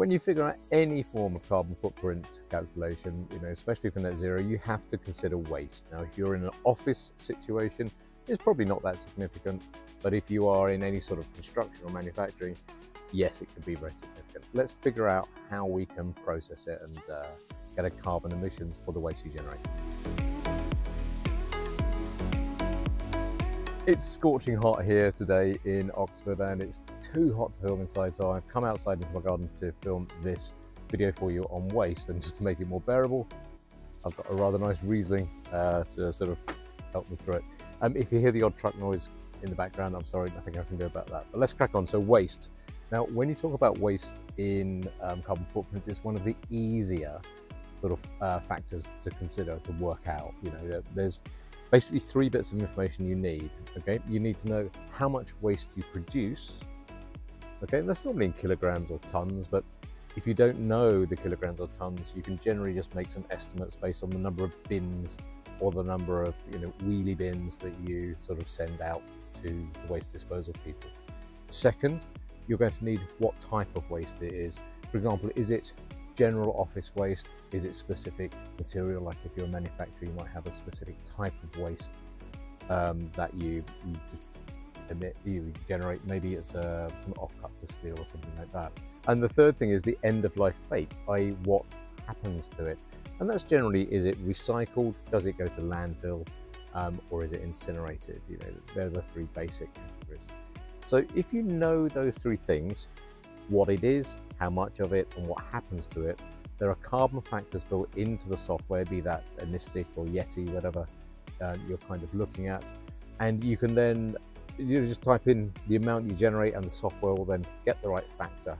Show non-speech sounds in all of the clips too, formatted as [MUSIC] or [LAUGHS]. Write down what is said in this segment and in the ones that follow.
When you figure out any form of carbon footprint calculation, you know, especially for net zero, you have to consider waste. Now, if you're in an office situation, it's probably not that significant, but if you are in any sort of construction or manufacturing, yes, it could be very significant. Let's figure out how we can process it and uh, get a carbon emissions for the waste you generate. It's scorching hot here today in Oxford and it's too hot to film inside so I've come outside into my garden to film this video for you on waste and just to make it more bearable I've got a rather nice Riesling uh, to sort of help me through it. Um, if you hear the odd truck noise in the background I'm sorry nothing I can do about that but let's crack on. So waste. Now when you talk about waste in um, carbon footprint it's one of the easier sort of uh, factors to consider to work out. You know there's basically three bits of information you need. Okay, you need to know how much waste you produce. Okay, that's normally in kilograms or tons, but if you don't know the kilograms or tons, you can generally just make some estimates based on the number of bins or the number of you know wheelie bins that you sort of send out to the waste disposal people. Second, you're going to need what type of waste it is. For example, is it general office waste? Is it specific material? Like if you're a manufacturer, you might have a specific type of waste um, that you, you, just emit, you generate. Maybe it's uh, some offcuts of steel or something like that. And the third thing is the end of life fate, i.e. what happens to it. And that's generally, is it recycled? Does it go to landfill? Um, or is it incinerated? You know, they're the three basic categories. So if you know those three things, what it is, how much of it, and what happens to it. There are carbon factors built into the software, be that Enistic or Yeti, whatever uh, you're kind of looking at. And you can then you just type in the amount you generate and the software will then get the right factor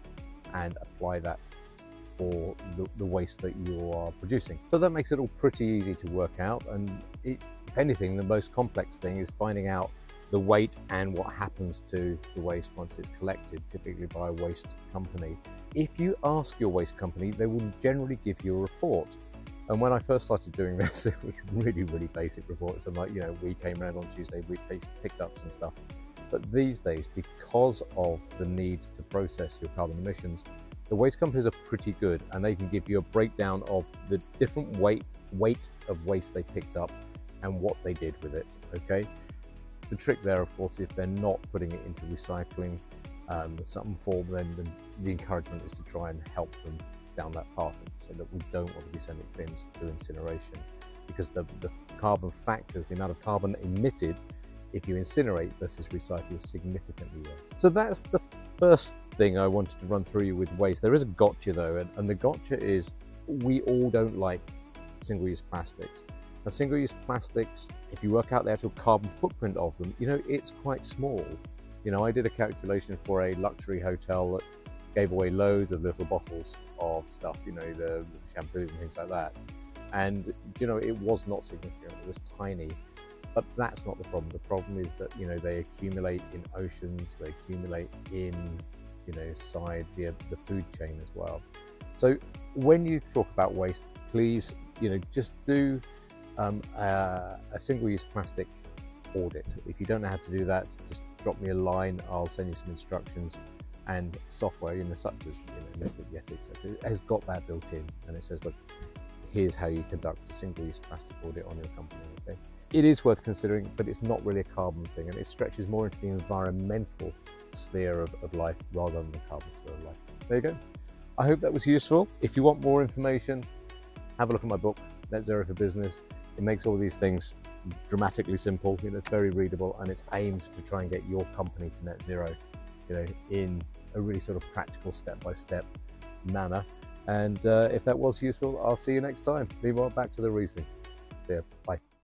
and apply that for the, the, waste that you are producing. So that makes it all pretty easy to work out. And it, if anything, the most complex thing is finding out the weight and what happens to the waste once it's collected, typically by a waste company. If you ask your waste company, they will generally give you a report. And when I first started doing [LAUGHS] this, it was really, really basic reports. And like, you know, we came around on Tuesday, we picked up some stuff. But these days, because of the need to process your carbon emissions, the waste companies are pretty good and they can give you a breakdown of the different weight, weight of waste they picked up and what they did with it, okay? The trick there, of course, if they're not putting it into recycling um, some form, then the, the, encouragement is to try and help them down that path so that we don't want to be sending things to incineration because the, the carbon factors, the amount of carbon emitted if you incinerate versus recycle is significantly worse. So that's the first thing I wanted to run through you with waste. There is a gotcha though, and, and the gotcha is we all don't like single-use plastics. Now, single-use plastics, if you work out the actual carbon footprint of them, you know, it's quite small. You know, I did a calculation for a luxury hotel that gave away loads of little bottles of stuff, you know, the, the shampoos and things like that. And, you know, it was not significant, it was tiny. But that's not the problem. The problem is that, you know, they accumulate in oceans, they accumulate in, you know, side the, the food chain as well. So when you talk about waste, please, you know, just do um, uh, a single-use plastic audit. If you don't know how to do that, just drop me a line. I'll send you some instructions and software, you know, such as you know, Enistic Yeti. It has got that built in, and it says, look, here's how you conduct a single-use plastic audit on your company. Okay, it is worth considering, but it's not really a carbon thing, and it stretches more into the environmental sphere of, of life rather than the carbon sphere of life. There you go. I hope that was useful. If you want more information, have a look at my book, Net Zero for Business. It makes all these things dramatically simple. You know, it's very readable and it's aimed to try and get your company to net zero, you know, in a really sort of practical step-by-step -step manner. And uh, if that was useful, I'll see you next time. Meanwhile, back to the Riesling. See ya. Bye.